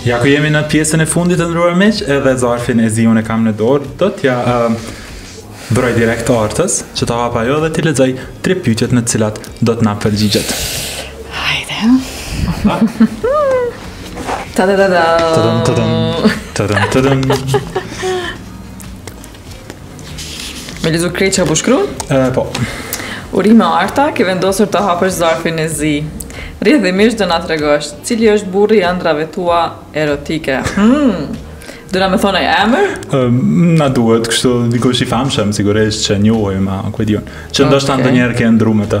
Ja ku jemi në pjesën e fundit të nderuar miq, edhe zarfin e zi unë e kam në dorë, do t'ia uh, dhuroj direkt Artës, që ta hapë ajo dhe t'i lexojë tri pyetjet në të cilat do të na përgjigjet. Hajde. Ta ta ta ta. Ta ta ta ta. Ta ta ta ta. Me lexu krejt çka po shkruan? Ëh, po. Urime Arta, ke vendosur të hapësh zarfin e zi. Rrjedhimisht do na tregosh cili është burri i ëndrrave tua erotike. Hmm. Do me thonë emër? Ëm, na duhet kështu dikush i famshëm sigurisht që njohim, a ku e di unë. Që ndoshta okay. ndonjëherë ke ëndrruar me të.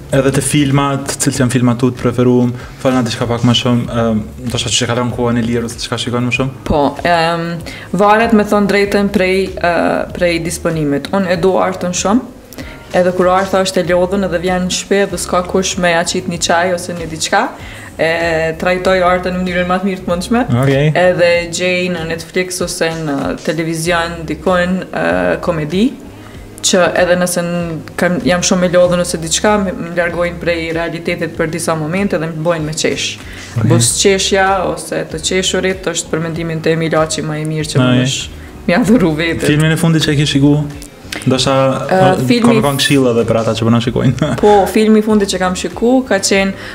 Edhe te filmat, cilët janë filmat tu të preferuar? Folna diçka pak më shumë, ëm, uh, ndoshta qysh kalon kohën e lirë ose çka shikon më shumë? Po, ëm, um, varet me thon drejtën prej uh, prej disponimit. Unë e dua Artën shumë. Edhe kur Arta është e lodhun edhe vjen në shtëpi dhe s'ka kush me ia qit një çaj ose një diçka, e trajtoj Artën në mënyrën më të mirë të mundshme. Okej. Okay. Edhe gjej në Netflix ose në televizion dikun uh, komedi. që edhe nëse kam, jam shumë e lodhun ose diçka, më largojnë prej realitetit për disa momente dhe më bojnë me qesh. Po, buzëqeshja ose të qeshurit është për mendimin tem ilaçi ma i mirë që munesh me ia dhuru vetes. Filmin e fundit që e ke shiku? Ndoshta uh, filmi... kanë këshilla edhe për ata që po na shikojnë. po, filmi i fundit që kam shikuar ka qenë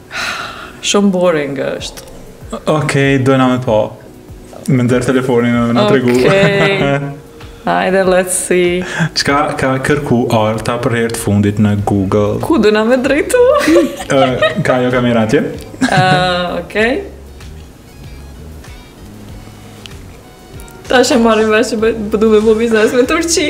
Shumë boring është. Okej, okay, dojna me pa. Me nxerr telefonin edhe me na tregu. Okej. Okay. Hajde, let's see. Çka ka kërku Arta për herë të fundit në Google? Ku don me drejtu? uh, ka ajo kamera atje? uh, okay. Tash e marrim vesh, po du me bo biznes me Turqi.